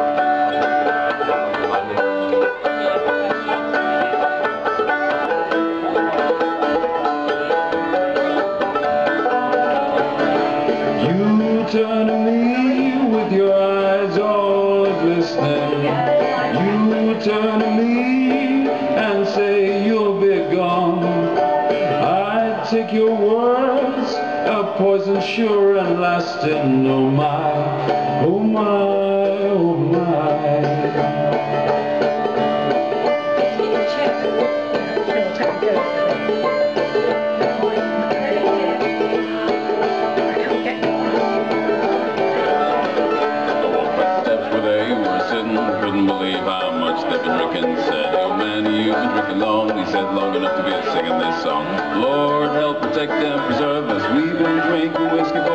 You turn to me with your eyes all glistening. You turn to me and say you'll be gone. I take your words, a poison sure and lasting. Oh my, oh couldn't believe how much they've been drinking. Said, yo man, you've been drinking long. He said, long enough to be singing this song. Lord, help protect and preserve us. We've been drinking whiskey.